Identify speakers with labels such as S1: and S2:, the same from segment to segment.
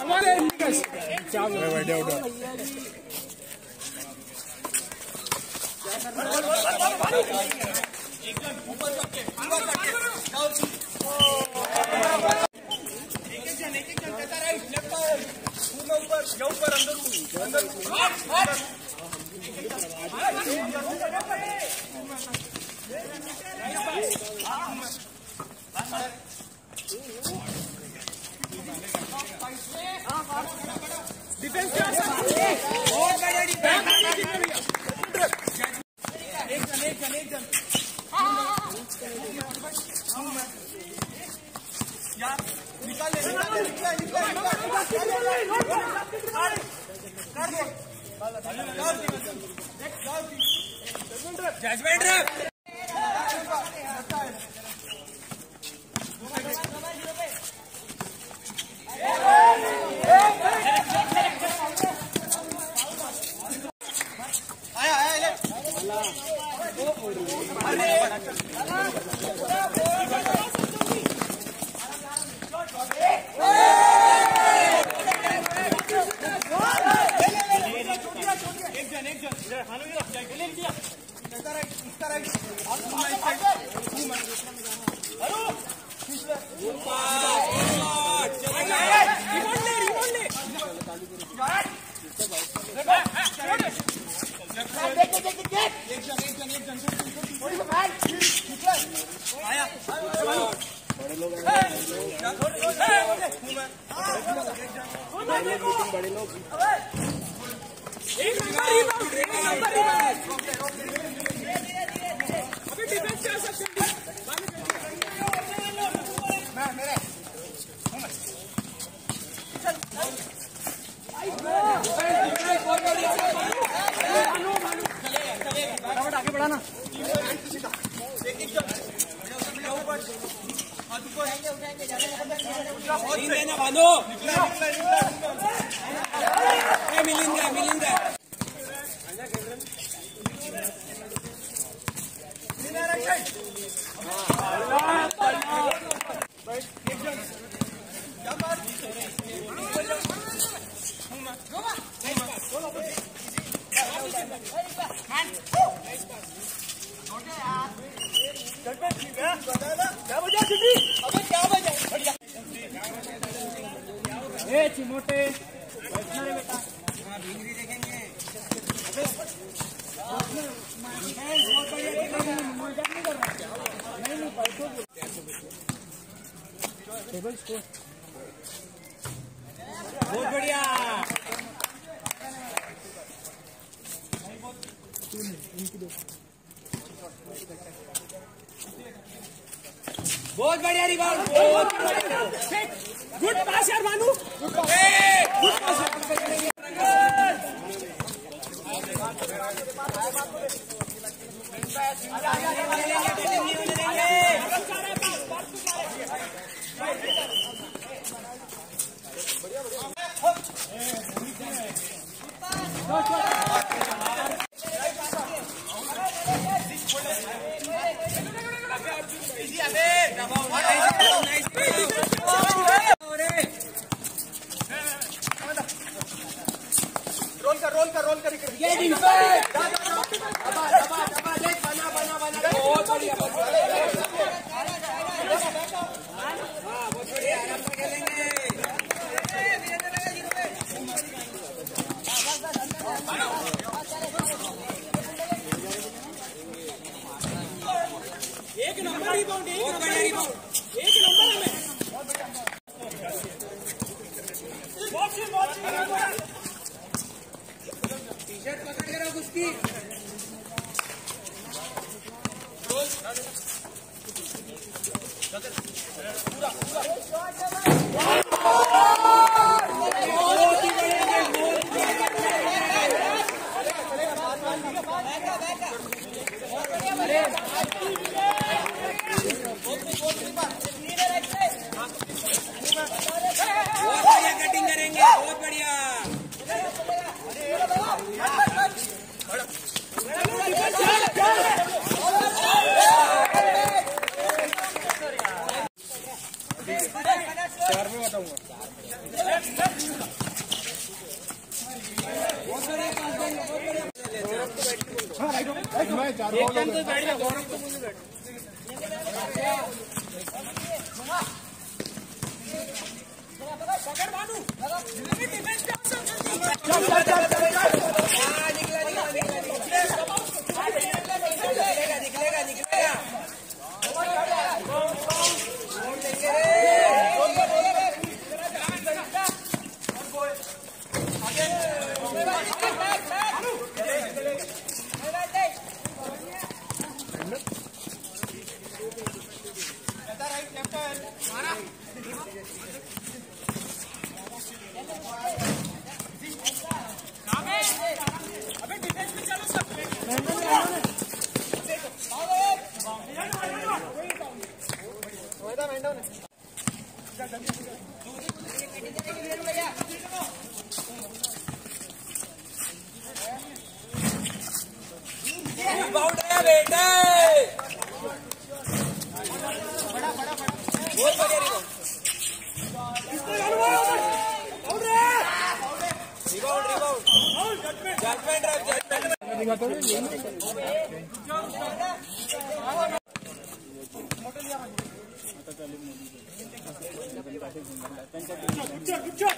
S1: हमारे guys.
S2: Wait, wait, down, down. Thank you. Defence
S1: बहुत बढ़िया डिफेंस एक जन एक जन एक जन यार निकाल ले निकाल निकाल निकाल कर दे जजमेंट जजमेंट मिलिंद एक बेटे बहुत
S3: 굿샷 굿샷 굿샷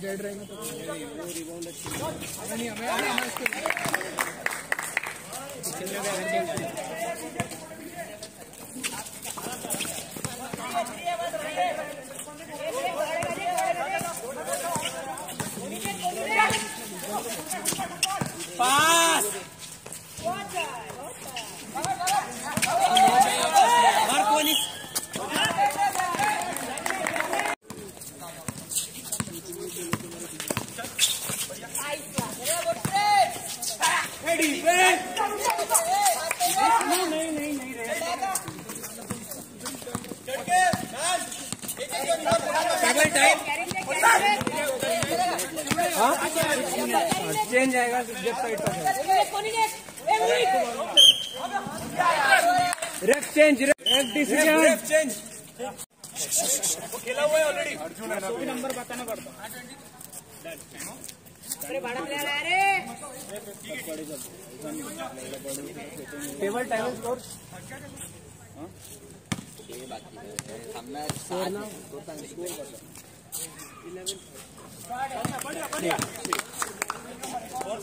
S3: डेड रहेंगे तो वो रिबाउंड अच्छी नहीं हमें हमें इसको
S1: पास मार कोहली डबल टाइम चेंज आएगा लेफ़्ट साइड पर ref change ref decision ref change
S2: खेला हुआ है ऑलरेडी
S4: नंबर बताना पड़ता
S3: टेबल टाइम स्कोर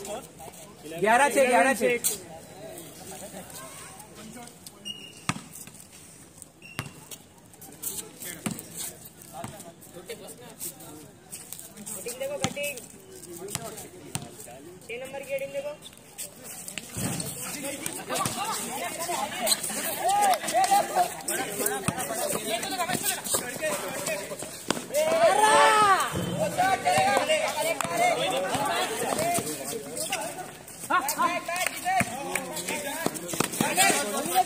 S1: ग्यारह छः ग्यारह छः।
S5: कटिंग देखो कटिंग छह नंबर की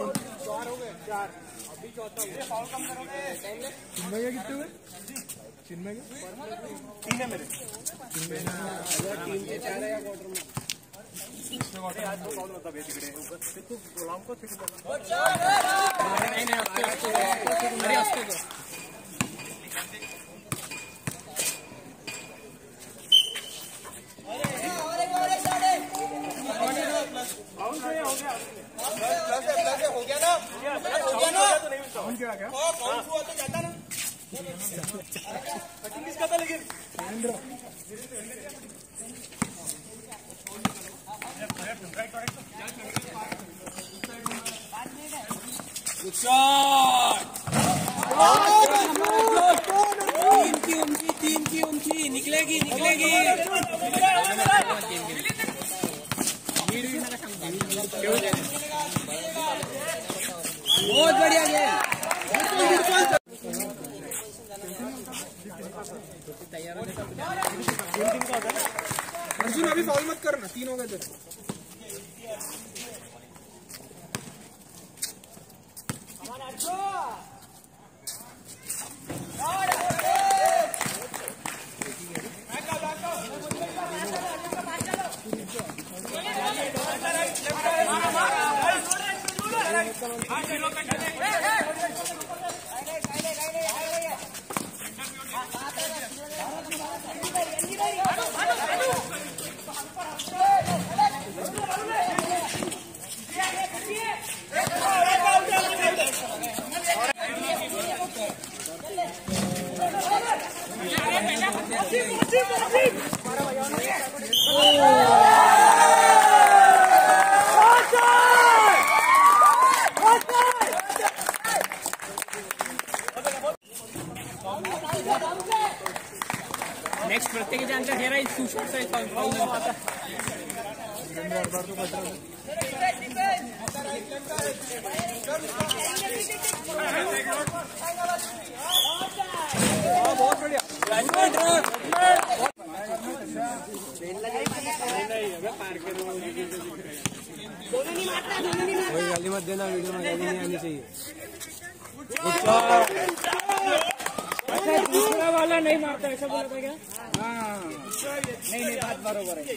S5: कटिंग देखो
S3: चिन्मय का कितने हुए चिन्मय
S2: तीन है मेरे
S3: अरे हफ़्ते को
S2: प्लस है प्लस है हो गया ना हो गया ना
S3: कौन क्या क्या
S2: और कौन हुआ तो जाता ना कटिंग
S1: की उमकी तीन की उमकी निकलेगी निकलेगी बहुत बढ़िया गेम।
S3: अर्जुन अभी फॉल मत करना तीन हो गए तेरे।
S4: नेक्स्ट प्रत्येक जानचा घेरा टू शॉट फाउल आता
S1: कोई गाली मत देना वीडियो में गाली नहीं आनी चाहिए।
S4: अच्छा दूसरा वाला नहीं मारता ऐसा बोला था क्या? नहीं नहीं बात बरोबर है।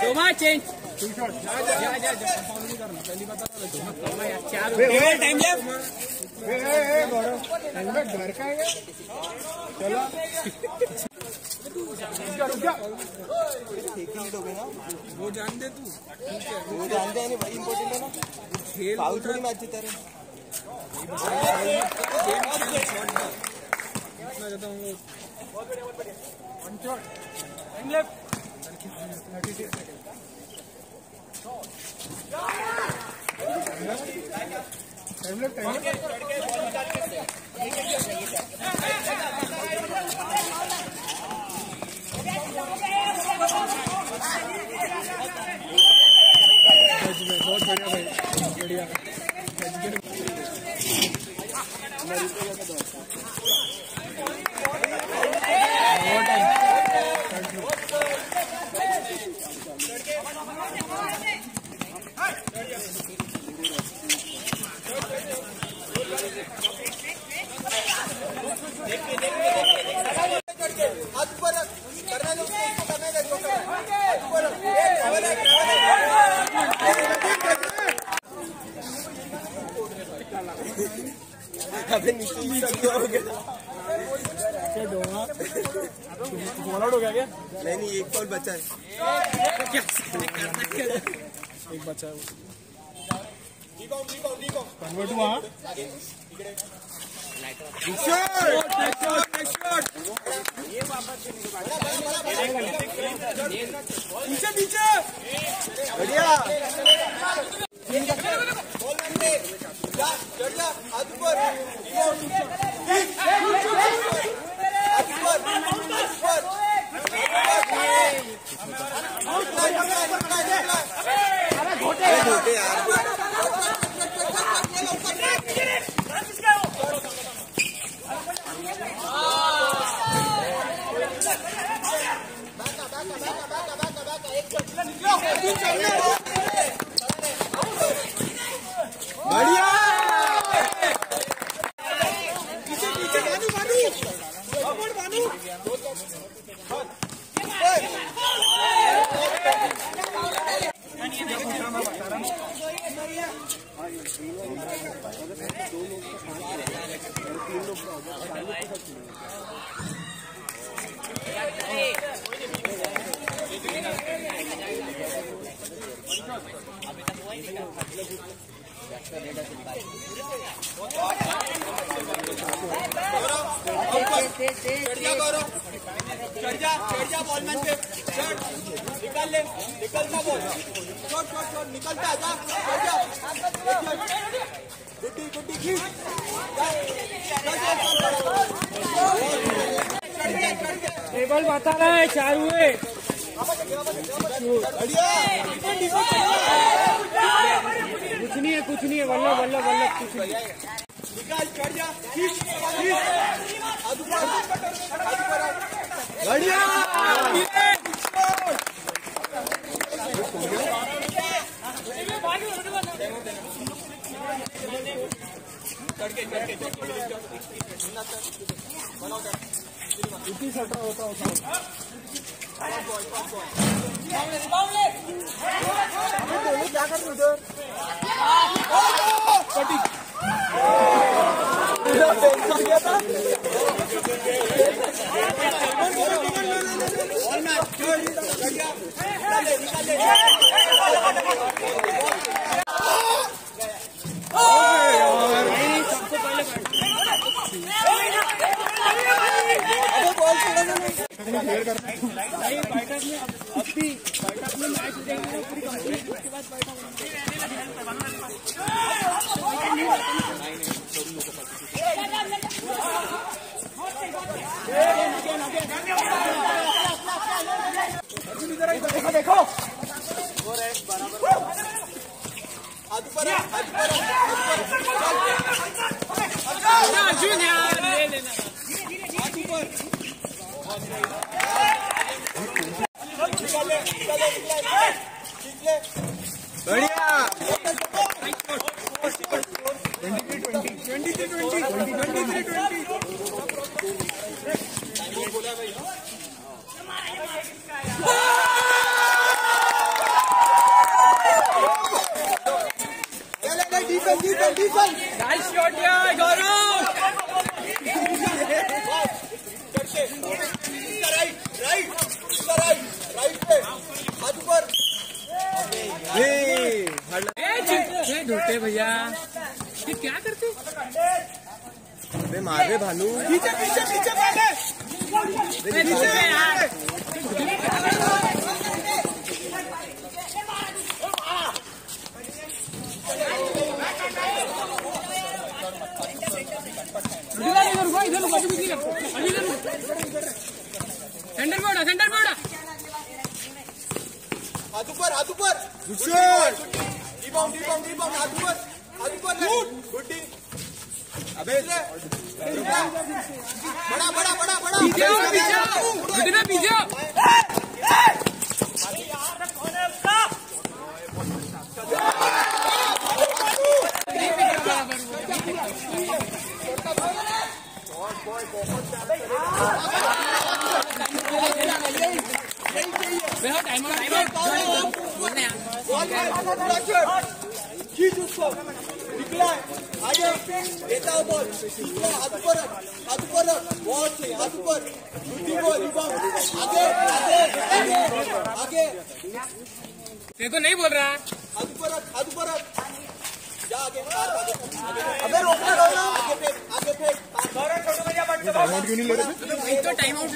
S1: Toma, change.
S6: टाइम हेलमेट घर का है? चलो। वो जान दे तू।
S2: वो जानते हैं नहीं भाई इम्पोर्टेंट है ना
S6: खेल
S2: फाउल थोड़ी मैच जीता रहे
S6: इतना ज़्यादा हम लोग बहुत बढ़िया भाई बढ़िया
S2: हाथ ऊपर रख। करने दो उसको, उसको करने दे, जो कर रहा है। हाथ ऊपर रख। ए, रावल है, रावल है। अबे नीचे ही सब हो गया
S6: क्या डोंगा बॉल आउट हो गया क्या
S2: नहीं नहीं एक बॉल बचा है
S6: एक बचा है वो
S2: रिबाउंड रिबाउंड रिबाउंड
S6: कन्वर्ट हुआ
S2: नीचे नीचे बढ़िया बॉल लंबे जा चढ़ जा हाथ ऊपर रिबाउंड हाथ ऊपर ऊपर घोटे घोटे यार बढ़िया पीछे पीछे बानू बानू बानू बानू चढ़ जा गौरव चढ़ जा चढ़ जा बॉल मैन पे चढ़ निकाल ले निकलता बॉल निकलता जा
S1: टेबल बता रहा है, चार हुए। कुछ नहीं है, कुछ नहीं है, वल्लभ वल्लभ वल्लभ, कुछ नहीं।
S2: निकाल चढ़ जा ऊपर हाथ ऊपर आ। बढ़िया हाथ ऊपर है, हाथ ऊपर है,
S1: अर्जुन यार ले लेना
S2: हाथ ऊपर निकाल ले, निकाल ले, निकाल ले, खींच ले। ले, ले, ले, defense, defense, defense।
S1: Nice shot यार गौरव
S2: करके इसका राइट राइट इसका राइट राइट पे हाथ ऊपर
S1: ए चिप- ए ढोटे भैया ये क्या करते
S6: मार रे भालू।
S2: पीछे पीछे पीछे
S1: इधर सेंटर बोर्ड सेंटर बोर्ड
S2: हाथ ऊपर हाथ ऊपर। रिबाउंड रिबाउंड रिबाउंड हाथ ऊपर हाथ ऊपर। ले गुड्डी अबे बड़ा बड़ा बड़ा बड़ा
S1: पीछे आओ पीछे आओ घुटना पीछे आओ
S2: है आगे देता हो। बॉल हाथ रख हाथ ऊपर रख बहुत सही हाथ ऊपर गुड्डी को रिबाउंड आगे आगे आगे आगे।
S1: तेरे को नहीं बोल रहा
S2: हाथ हाथ ऊपर रख जा आगे मार आगे। अबे रोकना रोकना आगे फेंक आगे फेंक गौरव छोटू भैया बट
S6: क्यों नहीं ले रहे
S1: तो टाइम आउट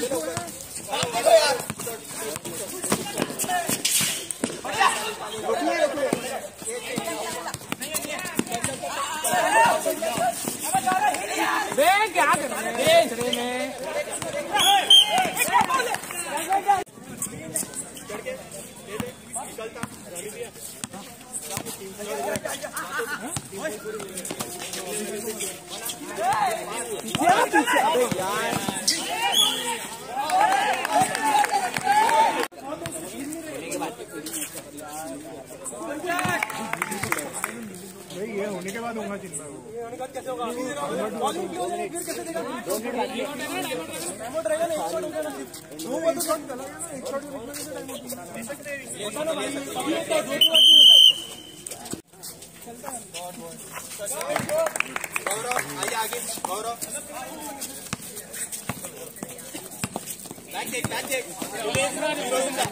S2: देखो यार
S1: बे क्या कर रहे हैं इधर में
S6: भाई ये होने के बाद होगा चिंता वो
S2: गौरव आगे गौरव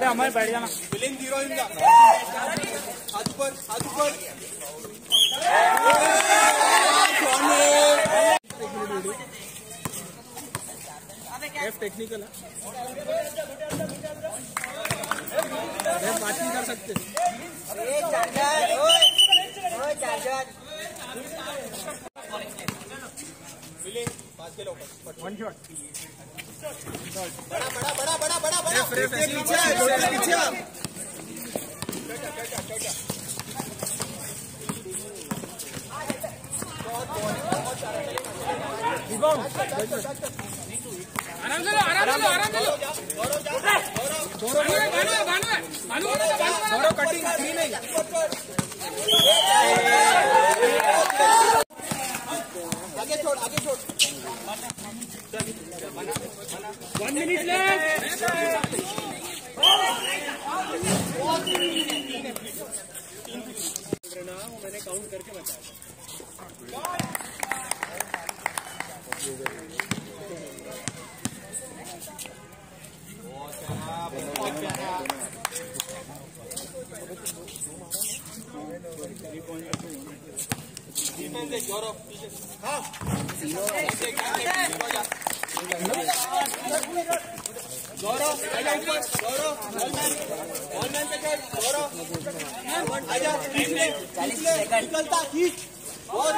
S6: हमारे बैठ जाना।
S2: विलेन ज़ीरो हाथ ऊपर हाथ
S6: टेक्निकल है बात नहीं कर सकते वन शॉट
S2: बड़ा बड़ा बड़ा बड़ा बड़ा बड़ा पीछे पीछे है।
S1: आराम से लो आराम से लो आराम से लो भानु है भानु है भानु है भानु है भानु है
S6: गौरव कटिंग थ्री नहीं
S2: आगे छोड़ आगे छोड़
S1: वन मिनट लेफ़्ट
S7: मैंने काउंट करके बताया
S2: डिफेंस है गौरव हाँ आजा ऊपर गौरव बॉलमैन बॉलमैन पे चल गौरव आजा खींच ले खींच ले निकलता खींच बहुत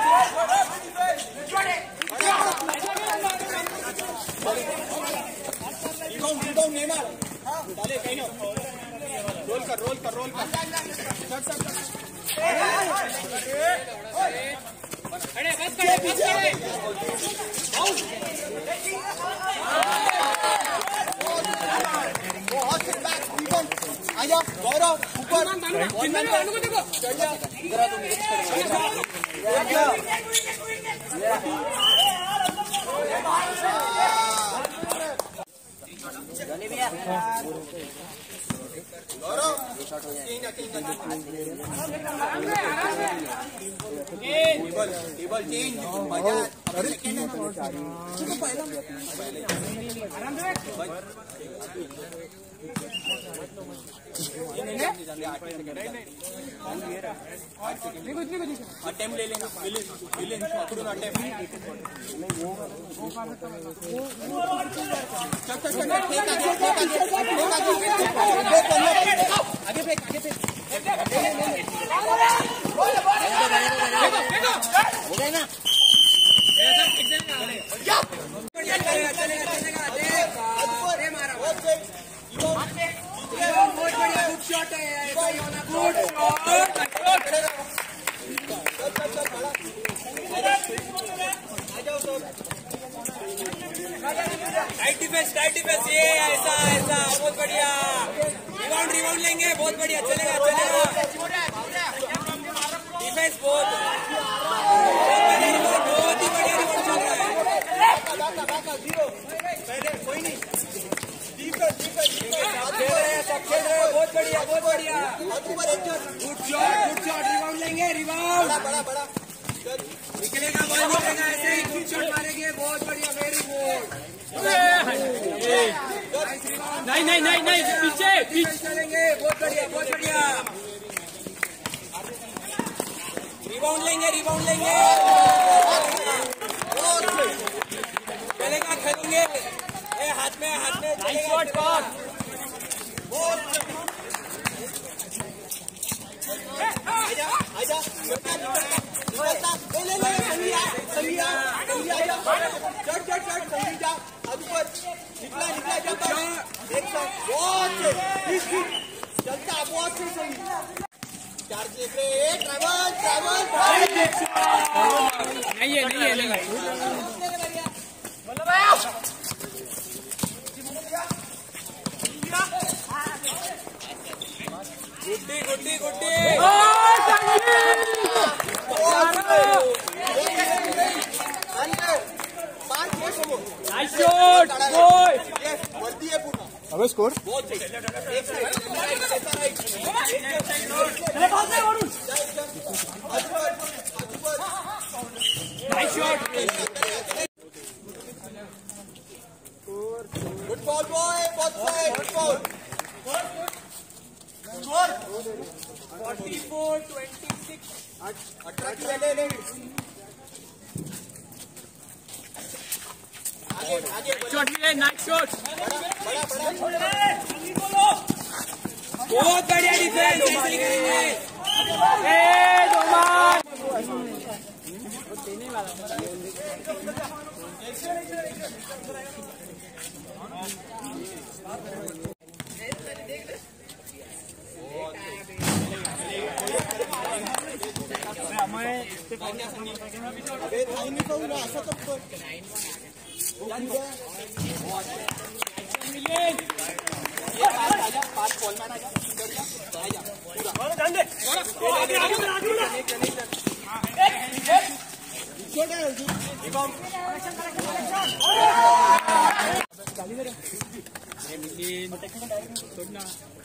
S2: रिबाउंड रिबाउंड नेमार रोल कर रोल कर रोल कर चल चल चल
S8: खड़े बस खड़े बस खड़े
S2: बहुत से बैक रिबाउंड आजा गौरव ऊपर
S8: भानु को देखो
S2: चढ़ जा गौरव कहीं ना कहीं टेबल टेबल चेंज मज़ा अरे अटेम्प्ट ले लेना विलिन विलिन पकड़ो ना आगे फेंक आगे फेंक
S1: ऐसा ऐसा बहुत बढ़िया रिबाउंड रिबाउंड लेंगे बहुत बढ़िया चलेगा चलेगा डिफेंस बहुत ही बढ़िया रिबाउंड चल रहा है
S2: पहले कोई नहीं। डिफेंस डिफेंस
S1: खेल रहे हैं सब खेल रहे हैं। बहुत बढ़िया बहुत बढ़िया।
S2: ऊपर एक जन
S1: good shot good shot rebound लेंगे रिबाउंड
S2: बड़ा बड़ा बड़ा।
S1: निकलेगा बॉल निकलेगा। ऐसे ही गुड शॉट मारेंगे। बहुत बढ़िया वेरी गुड
S8: नहीं नहीं नहीं नहीं पीछे पीछे।
S1: चलेंगे। बहुत बढ़िया बहुत बढ़िया। रिबाउंड लेंगे रिबाउंड लेंगे। खेलेंगे। ए हाथ में हाथ में
S2: आजा आजा ले ले ले संगिया संगिया संगिया आजा चढ़ चढ़ चढ़ संगी जा अब ऊपर निकला निकला जा बस एक साथ बहुत से बीस फीट चलता बहुत से संगी चार देख रहे ट्रैवल ट्रैवल
S8: नहीं है नहीं है नहीं है।
S1: गुड्डी गुड्डी गुड्डी।
S2: है
S7: अबे स्कोर
S2: चले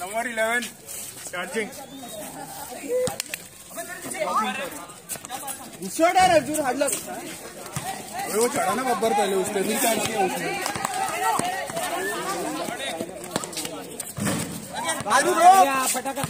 S6: नंबर इलेवन चार्जिंग।
S2: शॉट है अर्जुन हार्ड लक
S6: वो चढ़ा ना बब्बर पहले उसने फिर चार्ज किया उसने.
S2: बाजू रोक
S1: फटाका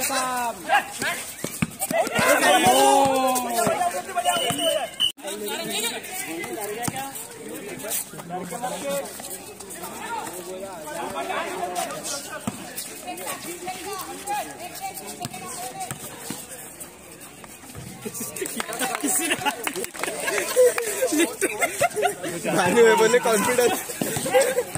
S2: बोले कॉन्फिडेंस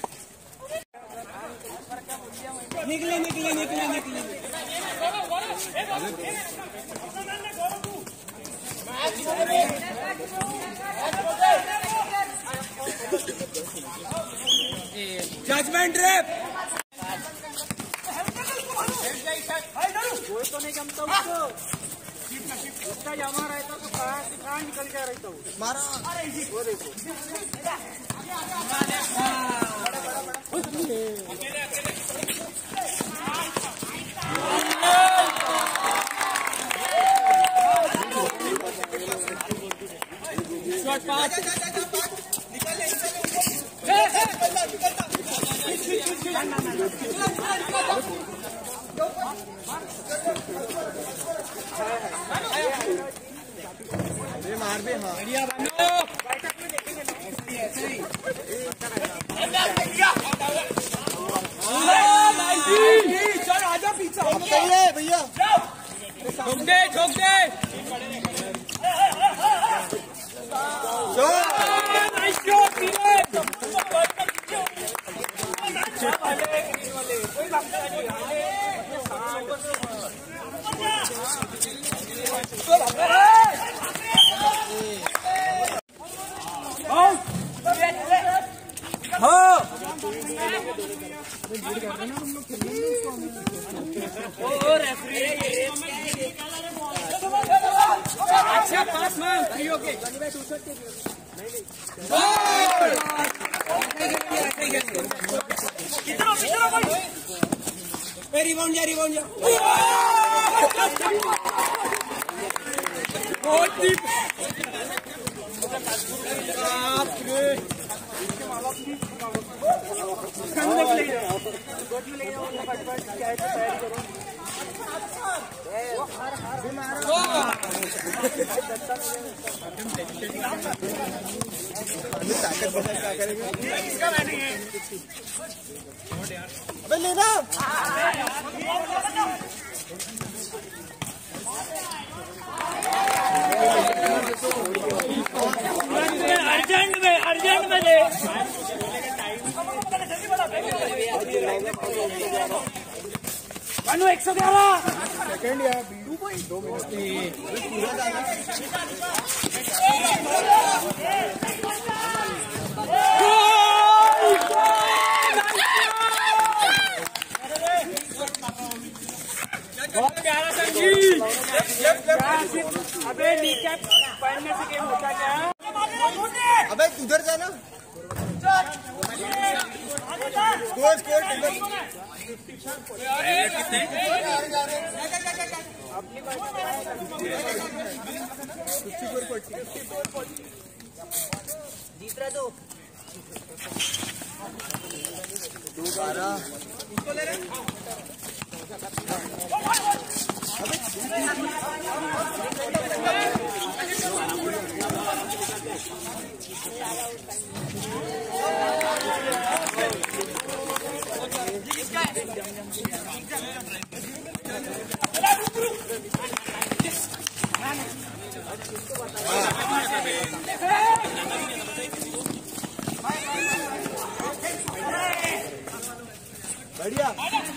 S9: निकले निकले निकले निकले। जजमेंट रेप
S2: मारा
S1: शॉट पास
S2: अरे मार भी हाँ
S1: बढ़िया बानो।
S2: अब सही है भैया।
S1: ठोक दे ठोक दे। अर्जेंट में एक सौ ग्यारह
S2: सेकेंड या दो मिनट
S1: अबे पहनने से गेम होता क्या
S6: अबे उधर जाना। स्कोर स्कोर बढ़िया निकाल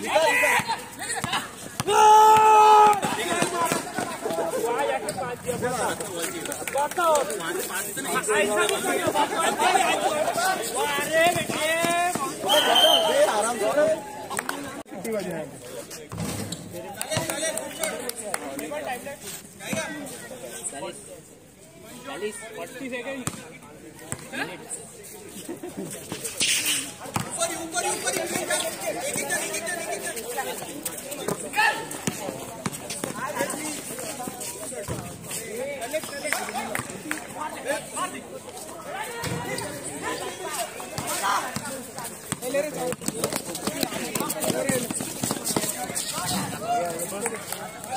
S6: निकाल। दे आराम से
S2: कितनी बजे आएँगे
S6: ऊपर ऊपर ऊपर एक एक जन एक एक जन एक एक जन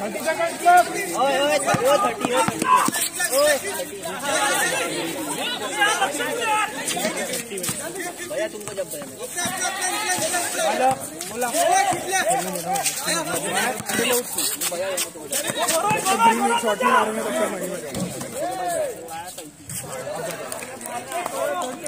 S2: थर्टी सेकंड क्लब बोला बोला तो He's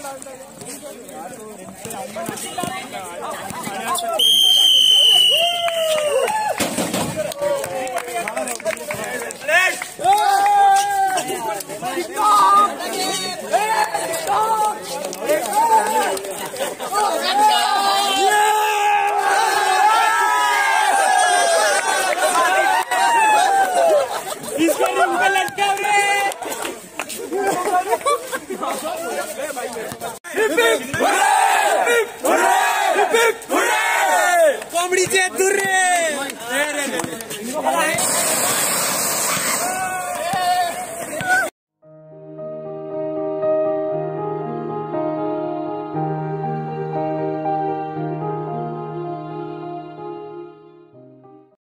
S2: going to कॉमेडी से दूर